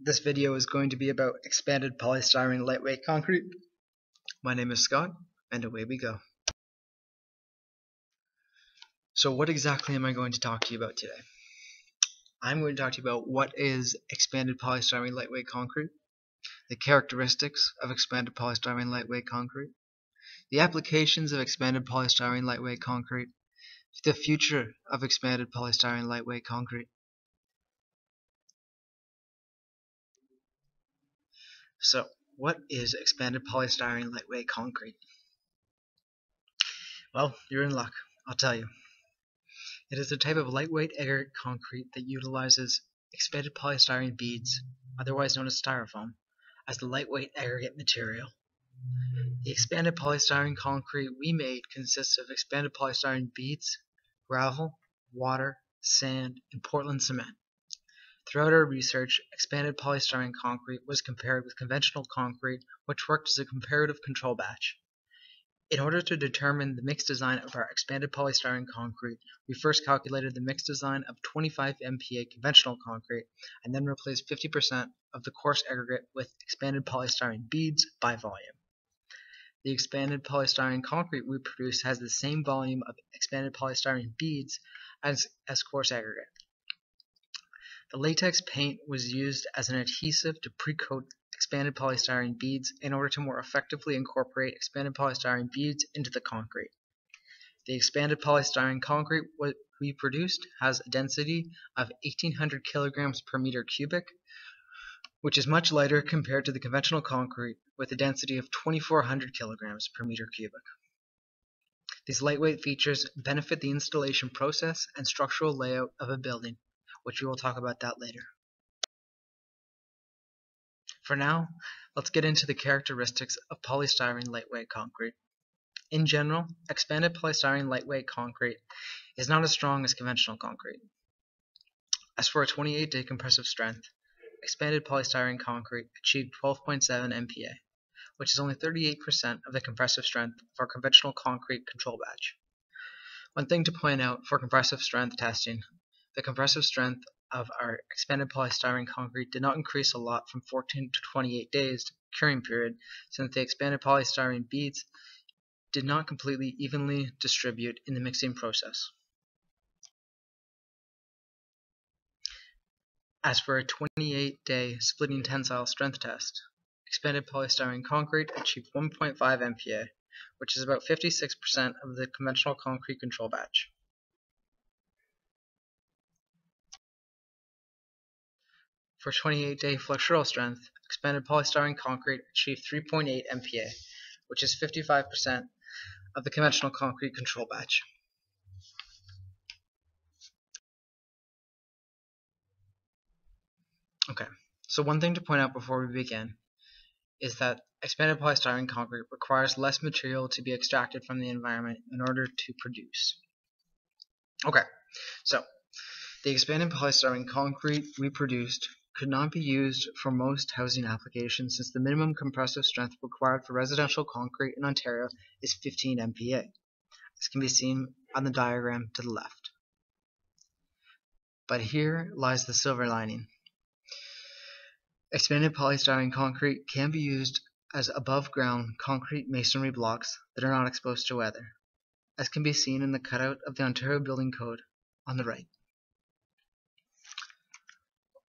This video is going to be about expanded polystyrene lightweight concrete. My name is Scott, and away we go. So what exactly am I going to talk to you about today? I'm going to talk to you about what is expanded polystyrene lightweight concrete, the characteristics of expanded polystyrene lightweight concrete, the applications of expanded polystyrene lightweight concrete, the future of expanded polystyrene lightweight concrete, So, what is expanded polystyrene lightweight concrete? Well, you're in luck, I'll tell you. It is a type of lightweight aggregate concrete that utilizes expanded polystyrene beads, otherwise known as styrofoam, as the lightweight aggregate material. The expanded polystyrene concrete we made consists of expanded polystyrene beads, gravel, water, sand, and Portland cement. Throughout our research, expanded polystyrene concrete was compared with conventional concrete which worked as a comparative control batch. In order to determine the mix design of our expanded polystyrene concrete, we first calculated the mix design of 25 MPa conventional concrete and then replaced 50% of the coarse aggregate with expanded polystyrene beads by volume. The expanded polystyrene concrete we produce has the same volume of expanded polystyrene beads as, as coarse aggregate. The latex paint was used as an adhesive to pre-coat expanded polystyrene beads in order to more effectively incorporate expanded polystyrene beads into the concrete. The expanded polystyrene concrete we produced has a density of 1800 kilograms per meter cubic, which is much lighter compared to the conventional concrete with a density of 2400 kilograms per meter cubic. These lightweight features benefit the installation process and structural layout of a building which we will talk about that later. For now, let's get into the characteristics of polystyrene lightweight concrete. In general, expanded polystyrene lightweight concrete is not as strong as conventional concrete. As for a 28-day compressive strength, expanded polystyrene concrete achieved 12.7 MPa, which is only 38% of the compressive strength of our conventional concrete control batch. One thing to point out for compressive strength testing the compressive strength of our expanded polystyrene concrete did not increase a lot from 14 to 28 days curing period since the expanded polystyrene beads did not completely evenly distribute in the mixing process. As for a 28-day splitting tensile strength test, expanded polystyrene concrete achieved 1.5 MPa, which is about 56% of the conventional concrete control batch. For 28-day flexural strength, expanded polystyrene concrete achieved 3.8 MPa, which is 55% of the conventional concrete control batch. Okay, so one thing to point out before we begin is that expanded polystyrene concrete requires less material to be extracted from the environment in order to produce. Okay, so the expanded polystyrene concrete we produced could not be used for most housing applications since the minimum compressive strength required for residential concrete in Ontario is 15 MPa, as can be seen on the diagram to the left. But here lies the silver lining. Expanded polystyrene concrete can be used as above ground concrete masonry blocks that are not exposed to weather, as can be seen in the cutout of the Ontario Building Code on the right.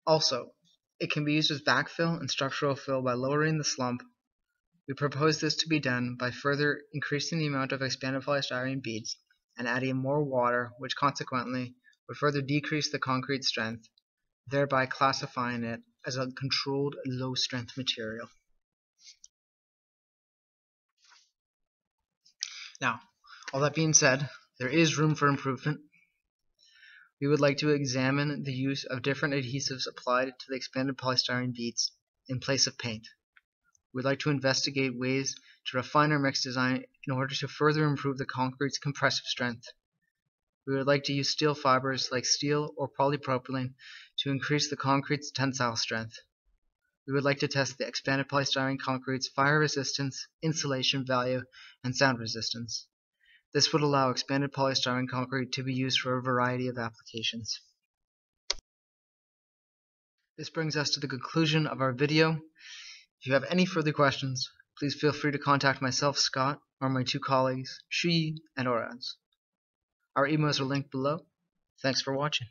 Also, it can be used as backfill and structural fill by lowering the slump. We propose this to be done by further increasing the amount of expanded polystyrene beads and adding more water, which consequently would further decrease the concrete strength, thereby classifying it as a controlled low strength material. Now, all that being said, there is room for improvement we would like to examine the use of different adhesives applied to the expanded polystyrene beads in place of paint. We would like to investigate ways to refine our mix design in order to further improve the concrete's compressive strength. We would like to use steel fibers like steel or polypropylene to increase the concrete's tensile strength. We would like to test the expanded polystyrene concrete's fire resistance, insulation value, and sound resistance. This would allow expanded polystyrene concrete to be used for a variety of applications. This brings us to the conclusion of our video. If you have any further questions, please feel free to contact myself, Scott, or my two colleagues, Shi and Oraz. Our emails are linked below. Thanks for watching.